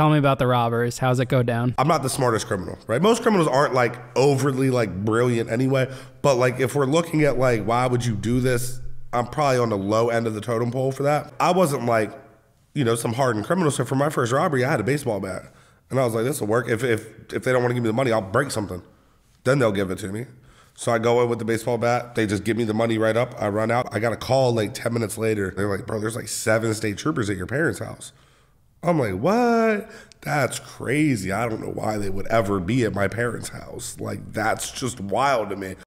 Tell me about the robbers. How's it go down? I'm not the smartest criminal, right? Most criminals aren't like overly like brilliant anyway. But like if we're looking at like why would you do this, I'm probably on the low end of the totem pole for that. I wasn't like, you know, some hardened criminal. So for my first robbery, I had a baseball bat. And I was like, this will work. If if if they don't want to give me the money, I'll break something. Then they'll give it to me. So I go in with the baseball bat. They just give me the money right up. I run out. I got a call like 10 minutes later. They're like, bro, there's like seven state troopers at your parents' house. I'm like, what? That's crazy. I don't know why they would ever be at my parents' house. Like, that's just wild to me.